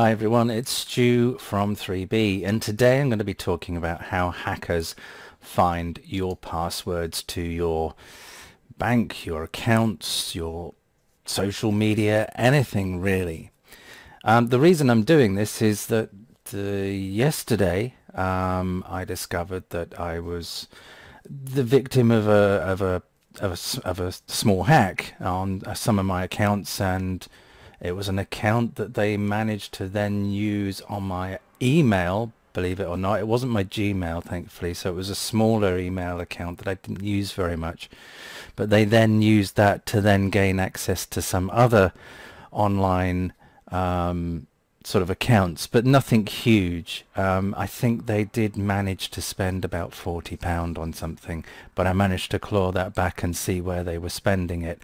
Hi everyone, it's Stu from 3B and today I'm going to be talking about how hackers find your passwords to your bank, your accounts, your social media, anything really. Um, the reason I'm doing this is that uh, yesterday um, I discovered that I was the victim of a, of a of a, of a small hack on uh, some of my accounts and it was an account that they managed to then use on my email, believe it or not. It wasn't my Gmail, thankfully, so it was a smaller email account that I didn't use very much. But they then used that to then gain access to some other online um, sort of accounts, but nothing huge. Um, I think they did manage to spend about £40 on something, but I managed to claw that back and see where they were spending it.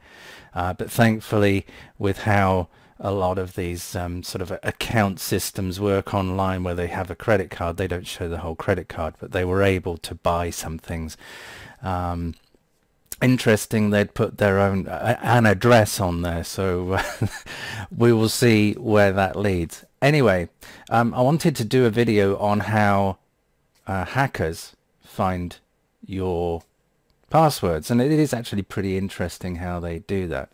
Uh, but thankfully, with how a lot of these um, sort of account systems work online where they have a credit card. They don't show the whole credit card, but they were able to buy some things. Um, interesting, they'd put their own uh, an address on there, so we will see where that leads. Anyway, um, I wanted to do a video on how uh, hackers find your passwords and it is actually pretty interesting how they do that.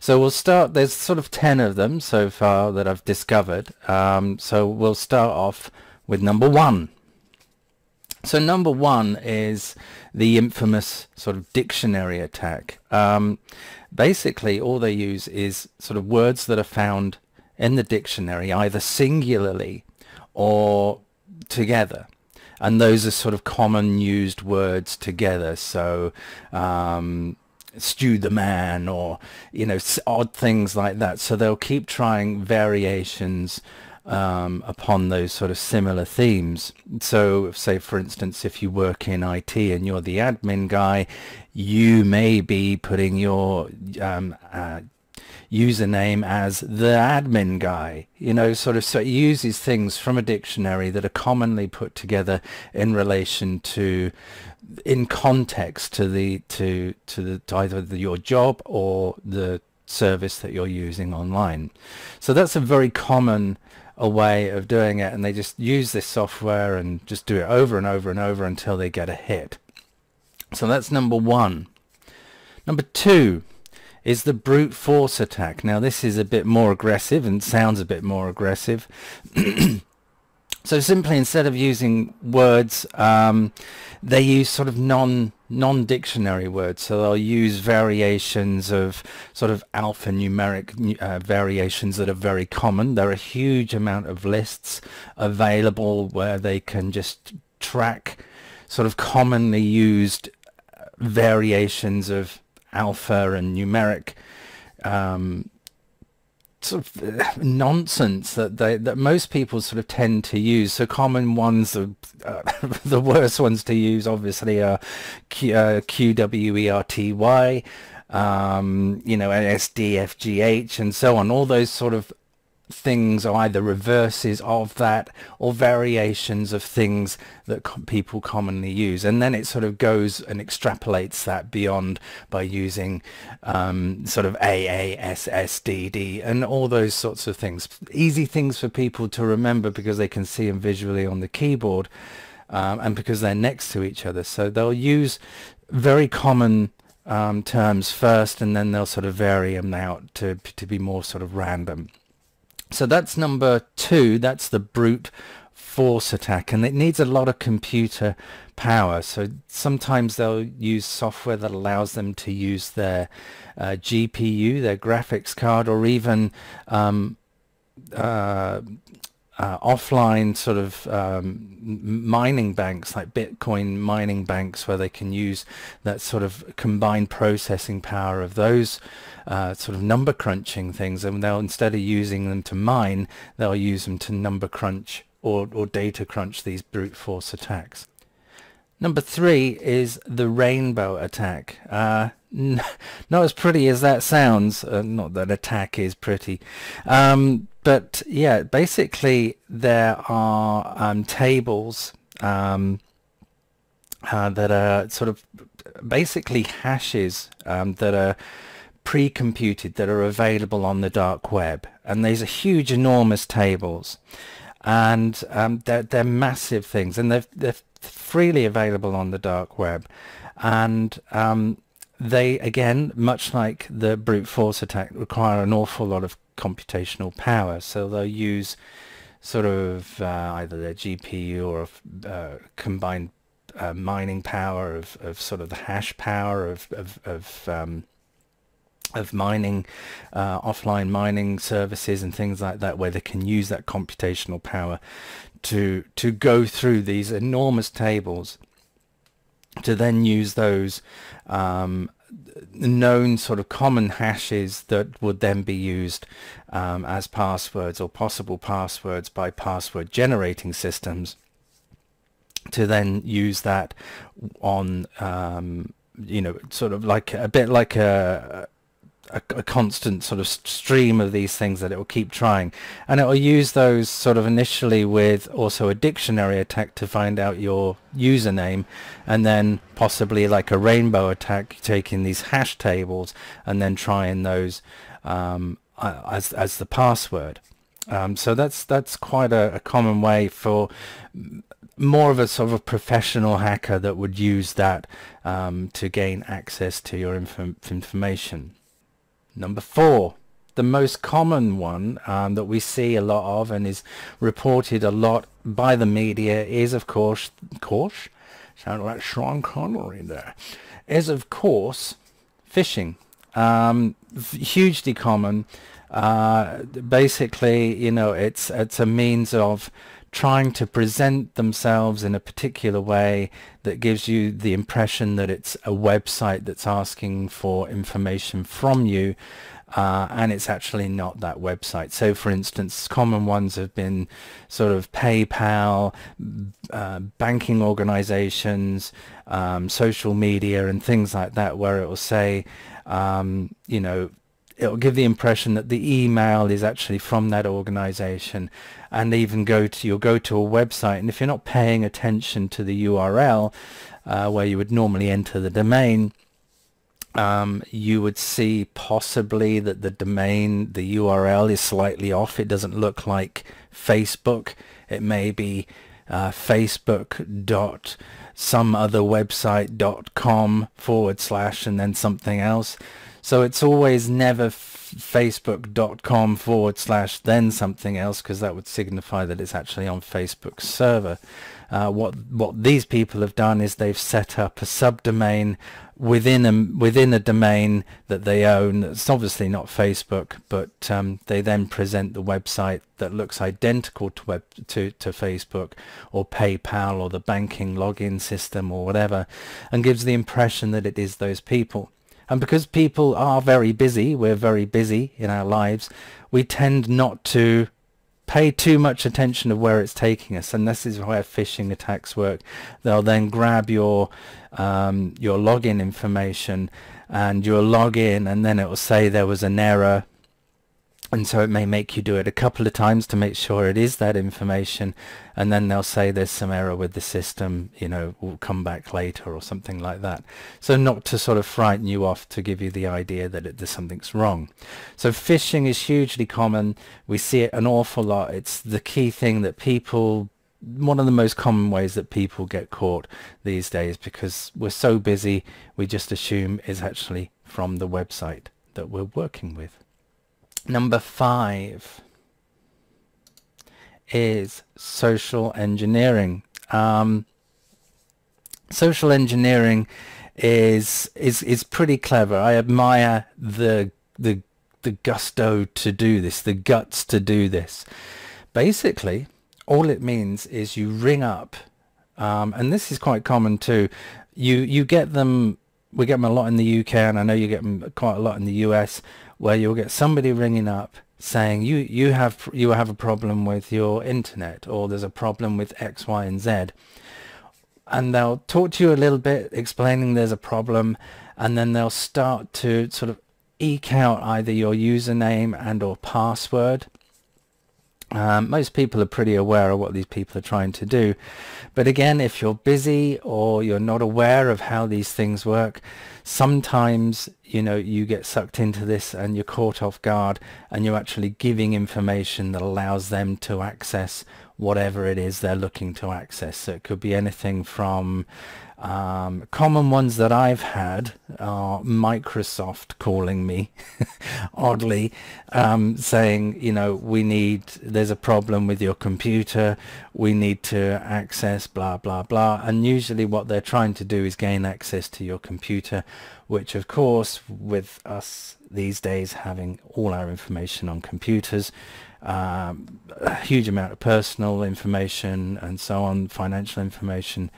So we'll start there's sort of 10 of them so far that I've discovered. Um, so we'll start off with number one. So number one is the infamous sort of dictionary attack. Um, basically all they use is sort of words that are found in the dictionary either singularly or together and those are sort of common used words together. So, um, Stu the man or, you know, odd things like that. So they'll keep trying variations um, upon those sort of similar themes. So say, for instance, if you work in IT and you're the admin guy, you may be putting your um, uh, username as the admin guy you know sort of so it uses things from a dictionary that are commonly put together in relation to in context to the to to, the, to either the, your job or the service that you're using online. So that's a very common a way of doing it and they just use this software and just do it over and over and over until they get a hit. So that's number one. Number two is the brute force attack. Now this is a bit more aggressive and sounds a bit more aggressive. so simply instead of using words, um, they use sort of non non-dictionary words. So they'll use variations of sort of alphanumeric uh, variations that are very common. There are a huge amount of lists available where they can just track sort of commonly used uh, variations of alpha and numeric um, sort of uh, nonsense that they that most people sort of tend to use. So common ones, uh, the worst ones to use, obviously, are Q, uh, QWERTY, um, you know, SDFGH, and so on. All those sort of things are either reverses of that or variations of things that people commonly use. And then it sort of goes and extrapolates that beyond by using um, sort of AASSDD and all those sorts of things. Easy things for people to remember because they can see them visually on the keyboard um, and because they're next to each other. So they'll use very common um, terms first and then they'll sort of vary them out to, to be more sort of random so that's number two. That's the brute force attack and it needs a lot of computer power so sometimes they'll use software that allows them to use their uh, GPU their graphics card or even um, uh, uh, offline sort of um, mining banks like Bitcoin mining banks where they can use that sort of combined processing power of those uh, sort of number crunching things and they'll instead of using them to mine they'll use them to number crunch or, or data crunch these brute force attacks. Number three is the rainbow attack. Uh, not as pretty as that sounds. Uh, not that attack is pretty. Um, but yeah, basically there are um, tables um, uh, that are sort of basically hashes um, that are pre-computed that are available on the dark web. And these are huge enormous tables. And um, they're, they're massive things. And they're, they're freely available on the dark web. And um, they again much like the brute force attack require an awful lot of computational power. So they'll use sort of uh, either their GPU or uh, combined uh, mining power of, of sort of the hash power of, of, of um, of mining, uh, offline mining services and things like that, where they can use that computational power to to go through these enormous tables, to then use those um, known sort of common hashes that would then be used um, as passwords or possible passwords by password generating systems to then use that on um, you know sort of like a bit like a a, a, constant sort of stream of these things that it will keep trying and it will use those sort of initially with also a dictionary attack to find out your username and then possibly like a rainbow attack taking these hash tables and then trying those um, as, as the password um, so that's that's quite a, a common way for more of a sort of a professional hacker that would use that um, to gain access to your inf information. Number four, the most common one um, that we see a lot of and is reported a lot by the media is of course, course, sound like Sean Connery there, is of course phishing. Um, hugely common. Uh, basically, you know, it's it's a means of trying to present themselves in a particular way that gives you the impression that it's a website that's asking for information from you uh, and it's actually not that website. So for instance, common ones have been sort of PayPal, uh, banking organizations, um, social media and things like that where it will say, um, you know, it'll give the impression that the email is actually from that organization and even go to you'll go to a website and if you're not paying attention to the URL uh, where you would normally enter the domain um, you would see possibly that the domain the URL is slightly off. It doesn't look like Facebook. It may be uh, Facebook dot some other website dot com forward slash and then something else so it's always never facebook.com forward slash then something else because that would signify that it's actually on Facebook's server. Uh, what what these people have done is they've set up a subdomain within a within a domain that they own. It's obviously not Facebook, but um, they then present the website that looks identical to web to to Facebook or PayPal or the banking login system or whatever, and gives the impression that it is those people. And because people are very busy, we're very busy in our lives, we tend not to pay too much attention to where it's taking us and this is where phishing attacks work. They'll then grab your um, your login information and you'll log in and then it will say there was an error and so it may make you do it a couple of times to make sure it is that information. And then they'll say there's some error with the system you know we'll come back later or something like that. So not to sort of frighten you off to give you the idea that it, something's wrong. So phishing is hugely common. We see it an awful lot. It's the key thing that people one of the most common ways that people get caught these days because we're so busy we just assume is actually from the website that we're working with Number five is social engineering. Um, social engineering is is is pretty clever. I admire the the the gusto to do this, the guts to do this. Basically, all it means is you ring up, um, and this is quite common too. You you get them. We get them a lot in the UK, and I know you get them quite a lot in the US where you'll get somebody ringing up saying you you have you have a problem with your internet or there's a problem with X, Y, and Z, and they'll talk to you a little bit, explaining there's a problem, and then they'll start to sort of eke out either your username and or password. Um, most people are pretty aware of what these people are trying to do. But again, if you're busy or you're not aware of how these things work, sometimes you know you get sucked into this and you're caught off guard and you're actually giving information that allows them to access whatever it is they're looking to access. So it could be anything from um, common ones that I've had are Microsoft calling me oddly um, saying you know we need there's a problem with your computer. We need to access blah blah blah. And usually what they're trying to do is gain access to your computer which of course with us these days having all our information on computers um, a huge amount of personal information and so on financial information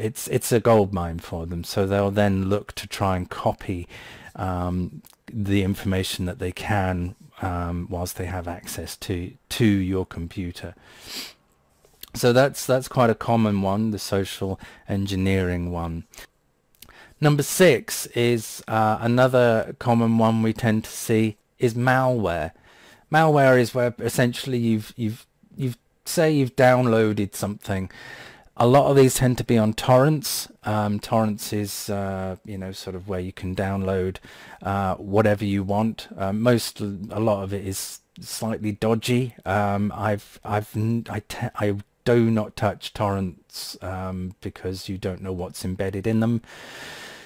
it's it's a gold mine for them. So they'll then look to try and copy um, the information that they can um, whilst they have access to to your computer. So that's that's quite a common one, the social engineering one. Number six is uh, another common one we tend to see is malware. Malware is where essentially you've you've you've say you've downloaded something a lot of these tend to be on torrents. Um, torrents is, uh, you know, sort of where you can download uh, whatever you want. Uh, most, a lot of it is slightly dodgy. Um, I've, I've, I, I do not touch torrents um, because you don't know what's embedded in them.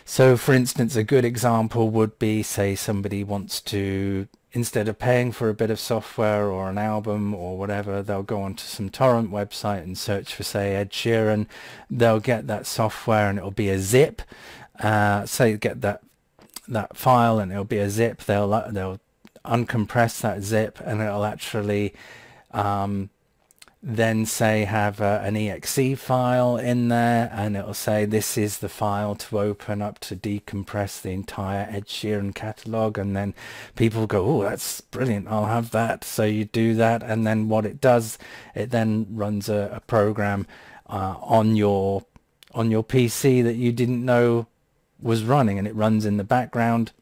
So, for instance, a good example would be, say, somebody wants to instead of paying for a bit of software or an album or whatever, they'll go onto some torrent website and search for, say, Ed Sheeran. They'll get that software and it'll be a zip. Uh, say get that that file and it'll be a zip. They'll they'll uncompress that zip and it'll actually um, then say have uh, an exe file in there and it'll say this is the file to open up to decompress the entire Ed Sheeran catalog and then people go oh that's brilliant I'll have that. So you do that and then what it does it then runs a, a program uh, on your on your PC that you didn't know was running and it runs in the background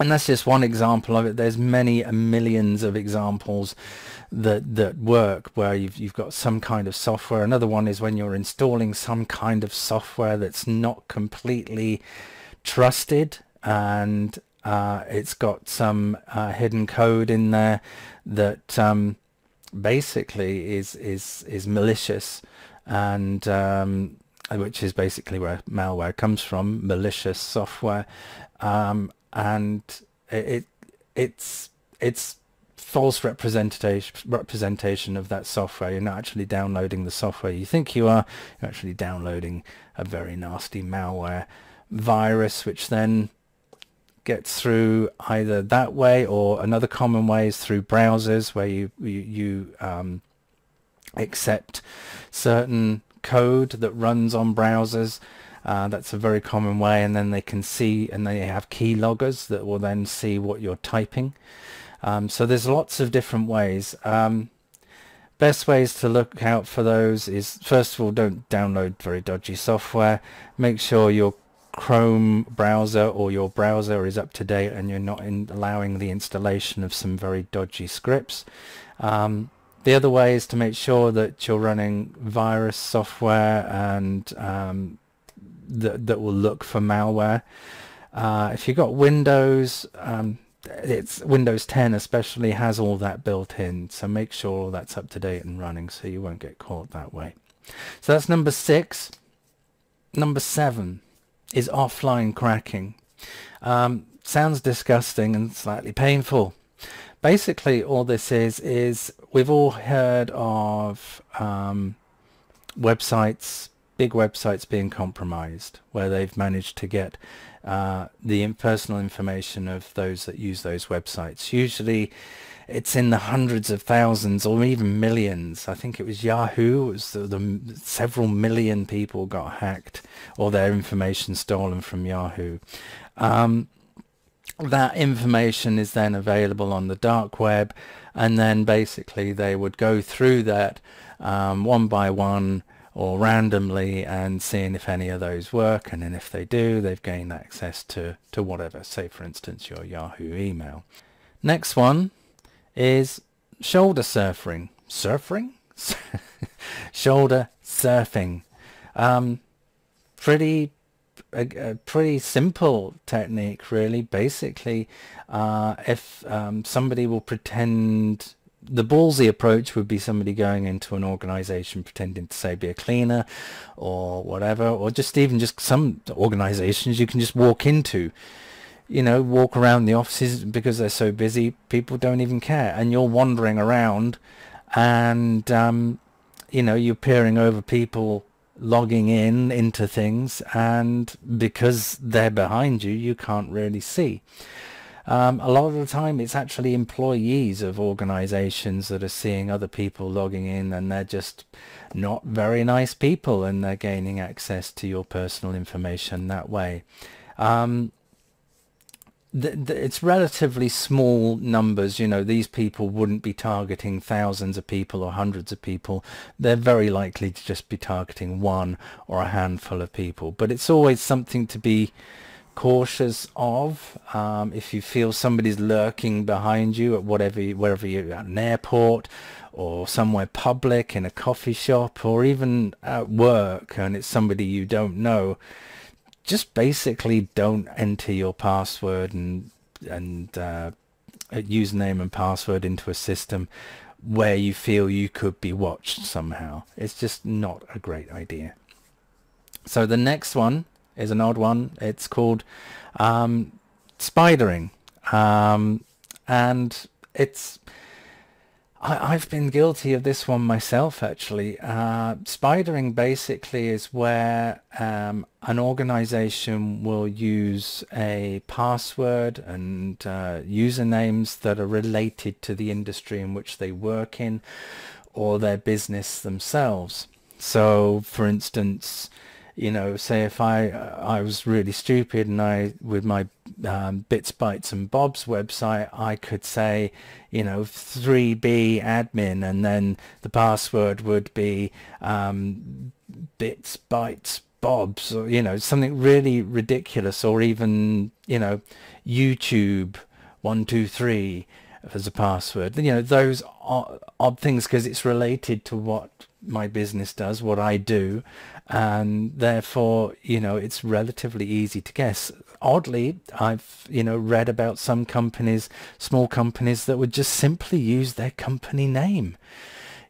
and that's just one example of it. There's many millions of examples that that work where you've you've got some kind of software. Another one is when you're installing some kind of software that's not completely trusted and uh, it's got some uh, hidden code in there that um, basically is is is malicious and um, which is basically where malware comes from, malicious software. Um, and it it's it's false representation representation of that software. You're not actually downloading the software you think you are. You're actually downloading a very nasty malware virus, which then gets through either that way or another common way is through browsers where you you, you um, accept certain code that runs on browsers uh, that's a very common way and then they can see and they have key loggers that will then see what you're typing. Um, so there's lots of different ways. Um, best ways to look out for those is first of all don't download very dodgy software. Make sure your Chrome browser or your browser is up to date and you're not allowing the installation of some very dodgy scripts. Um, the other way is to make sure that you're running virus software and um, that, that will look for malware. Uh, if you've got Windows, um, it's Windows 10 especially has all that built in, so make sure all that's up to date and running so you won't get caught that way. So that's number six. Number seven is offline cracking. Um, sounds disgusting and slightly painful. Basically, all this is is we've all heard of um, websites big websites being compromised where they've managed to get uh, the personal information of those that use those websites. Usually it's in the hundreds of thousands or even millions. I think it was Yahoo, it was the, the several million people got hacked or their information stolen from Yahoo. Um, that information is then available on the dark web and then basically they would go through that um, one by one or randomly and seeing if any of those work and then if they do they've gained access to to whatever. Say for instance your Yahoo email. Next one is shoulder surfing. Surfing? Shoulder surfing. Um, pretty a, a pretty simple technique, really. Basically, uh, if um, somebody will pretend the ballsy approach would be somebody going into an organization pretending to say be a cleaner or whatever or just even just some organizations you can just walk into. You know walk around the offices because they're so busy people don't even care. And you're wandering around and um, you know you're peering over people logging in into things and because they're behind you you can't really see um, a lot of the time it's actually employees of organizations that are seeing other people logging in and they're just not very nice people and they're gaining access to your personal information that way. Um, the, the, it's relatively small numbers. You know, these people wouldn't be targeting thousands of people or hundreds of people. They're very likely to just be targeting one or a handful of people. But it's always something to be cautious of. Um, if you feel somebody's lurking behind you at whatever, wherever you're at an airport or somewhere public in a coffee shop or even at work and it's somebody you don't know, just basically don't enter your password and and uh, username and password into a system where you feel you could be watched somehow. It's just not a great idea. So the next one is an odd one. It's called um, spidering, um, and it's I, have been guilty of this one myself actually. Uh, spidering basically is where um, an organization will use a password and uh, usernames that are related to the industry in which they work in or their business themselves. So for instance, you know, say if I I was really stupid and I with my um, bits bytes and bobs website I could say you know 3b admin and then the password would be um, bits bytes bobs or you know something really ridiculous or even you know YouTube one two three as a password. You know those odd, odd things because it's related to what my business does, what I do, and therefore, you know, it's relatively easy to guess. Oddly, I've, you know, read about some companies, small companies that would just simply use their company name,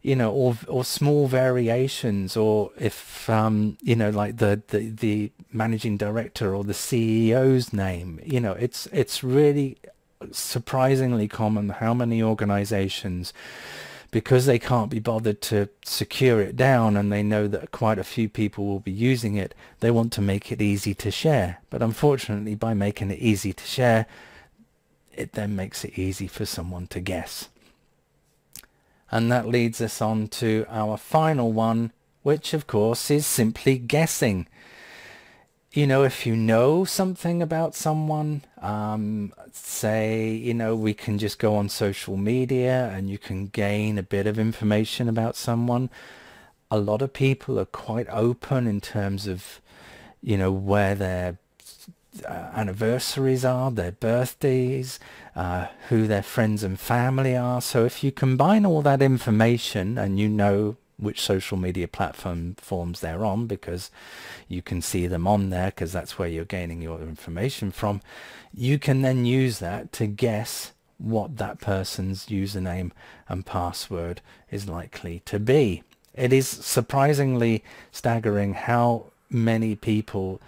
you know, or or small variations, or if, um, you know, like the, the, the managing director or the CEO's name, you know, it's, it's really surprisingly common how many organizations because they can't be bothered to secure it down and they know that quite a few people will be using it, they want to make it easy to share. But unfortunately, by making it easy to share, it then makes it easy for someone to guess. And that leads us on to our final one, which of course is simply guessing you know, if you know something about someone, um, say, you know, we can just go on social media and you can gain a bit of information about someone. A lot of people are quite open in terms of, you know, where their anniversaries are, their birthdays, uh, who their friends and family are. So if you combine all that information and you know which social media platform forms they're on because you can see them on there because that's where you're gaining your information from. You can then use that to guess what that person's username and password is likely to be. It is surprisingly staggering how many people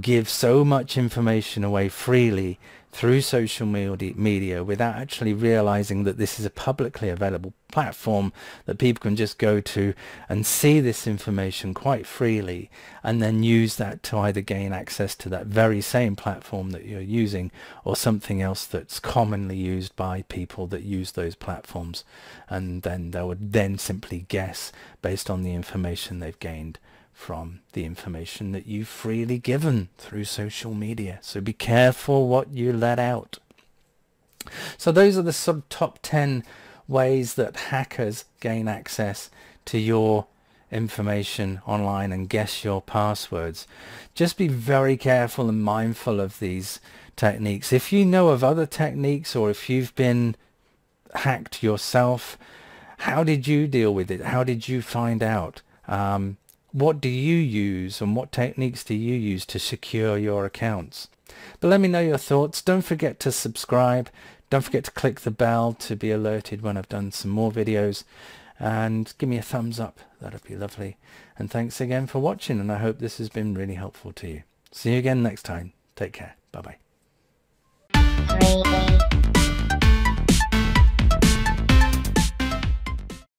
give so much information away freely through social media without actually realizing that this is a publicly available platform that people can just go to and see this information quite freely and then use that to either gain access to that very same platform that you're using or something else that's commonly used by people that use those platforms. And then they would then simply guess based on the information they've gained from the information that you've freely given through social media. So be careful what you let out. So those are the top 10 ways that hackers gain access to your information online and guess your passwords. Just be very careful and mindful of these techniques. If you know of other techniques or if you've been hacked yourself, how did you deal with it? How did you find out? Um, what do you use and what techniques do you use to secure your accounts? But let me know your thoughts. Don't forget to subscribe. Don't forget to click the bell to be alerted when I've done some more videos. And give me a thumbs up. That'd be lovely. And thanks again for watching. And I hope this has been really helpful to you. See you again next time. Take care. Bye-bye.